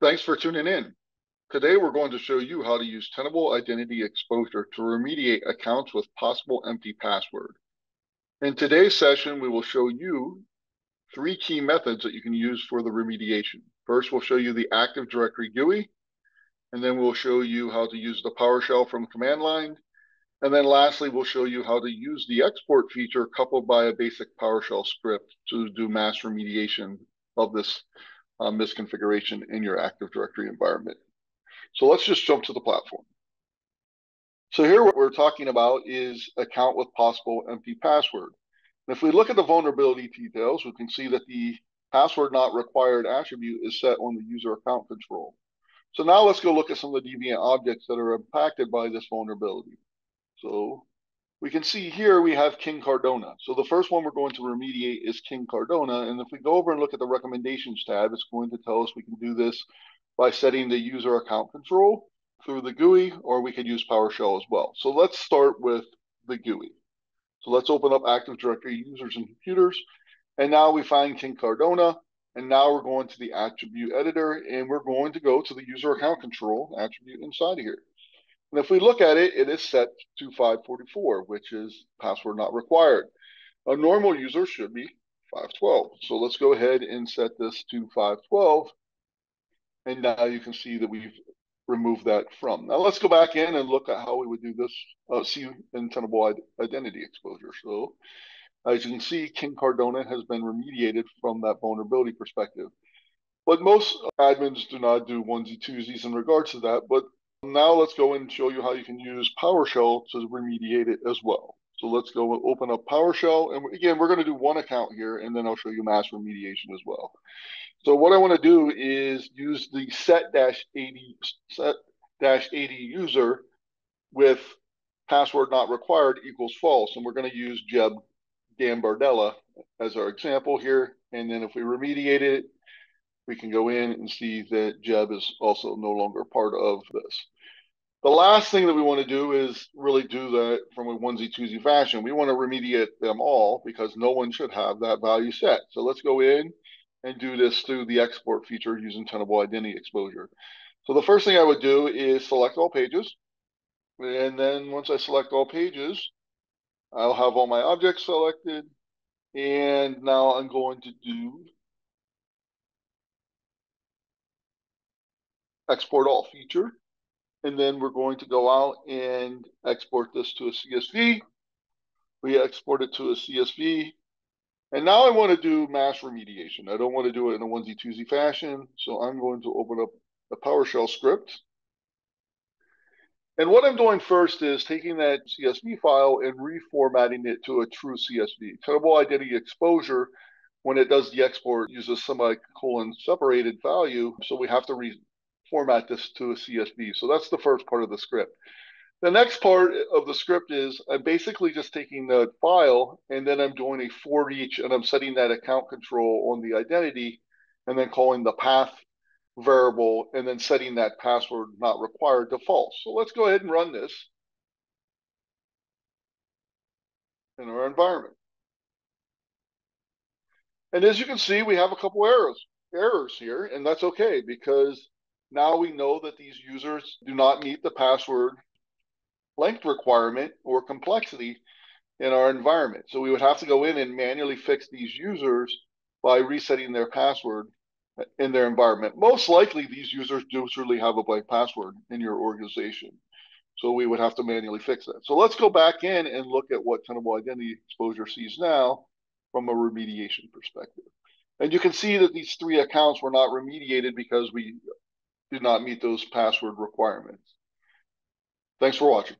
Thanks for tuning in. Today we're going to show you how to use Tenable Identity Exposure to remediate accounts with possible empty password. In today's session, we will show you three key methods that you can use for the remediation. First, we'll show you the Active Directory GUI, and then we'll show you how to use the PowerShell from command line. And then lastly, we'll show you how to use the export feature coupled by a basic PowerShell script to do mass remediation of this uh, misconfiguration in your Active Directory environment. So let's just jump to the platform. So here what we're talking about is account with possible empty password. And if we look at the vulnerability details, we can see that the password not required attribute is set on the user account control. So now let's go look at some of the deviant objects that are impacted by this vulnerability. So we can see here we have King Cardona. So the first one we're going to remediate is King Cardona. And if we go over and look at the recommendations tab, it's going to tell us we can do this by setting the user account control through the GUI, or we could use PowerShell as well. So let's start with the GUI. So let's open up Active Directory users and computers. And now we find King Cardona. And now we're going to the attribute editor and we're going to go to the user account control attribute inside of here. And if we look at it, it is set to 544, which is password not required. A normal user should be 512. So let's go ahead and set this to 512. And now you can see that we've removed that from. Now let's go back in and look at how we would do this, uh, see in Tenable identity exposure. So as you can see, King Cardona has been remediated from that vulnerability perspective. But most admins do not do onesie twosies in regards to that. But now let's go and show you how you can use PowerShell to remediate it as well. So let's go and open up PowerShell. And again, we're going to do one account here, and then I'll show you mass remediation as well. So what I want to do is use the set-AD set dash AD user with password not required equals false. And we're going to use Jeb Gambardella as our example here. And then if we remediate it, we can go in and see that Jeb is also no longer part of this. The last thing that we want to do is really do that from a onesie twosie fashion. We want to remediate them all because no one should have that value set. So let's go in and do this through the export feature using Tenable Identity Exposure. So the first thing I would do is select all pages. And then once I select all pages, I'll have all my objects selected. And now I'm going to do export all feature. And then we're going to go out and export this to a CSV. We export it to a CSV. And now I want to do mass remediation. I don't want to do it in a onesie twosie fashion. So I'm going to open up a PowerShell script. And what I'm doing first is taking that CSV file and reformatting it to a true CSV. Tenable identity exposure, when it does the export, uses semicolon separated value. So we have to reformat this to a CSV. So that's the first part of the script. The next part of the script is I'm basically just taking the file and then I'm doing a for each and I'm setting that account control on the identity and then calling the path variable and then setting that password not required to false. So let's go ahead and run this in our environment. And as you can see, we have a couple errors errors here, and that's okay because now we know that these users do not meet the password length requirement or complexity in our environment. So we would have to go in and manually fix these users by resetting their password in their environment. Most likely, these users do truly have a blank password in your organization. So we would have to manually fix that. So let's go back in and look at what Tenable Identity Exposure sees now from a remediation perspective. And you can see that these three accounts were not remediated because we did not meet those password requirements. Thanks for watching.